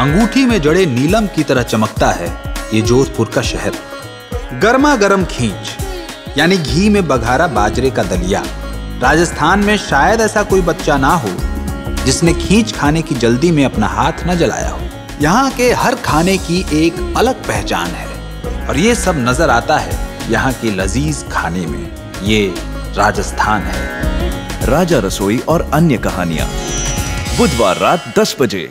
अंगूठी में जड़े नीलम की तरह चमकता है ये जोधपुर का शहर। गर्मा गर्म खींच, यानी घी में बघारा बाजरे का दलिया। राजस्थान में शायद ऐसा कोई बच्चा ना हो, जिसने खींच खाने की जल्दी में अपना हाथ न जलाया हो। यहाँ के हर खाने की एक अलग पहचान है, और ये सब नज़र आता है यहाँ के लजीज खाने में। ये राजस्थान है। राजा रसोई और अन्य कहानियाँ। बुधवार रात 10 बजे।